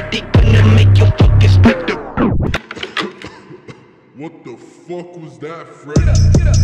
pretty gonna make you fucking split the. What the fuck was that, Freddy? Get up, get up.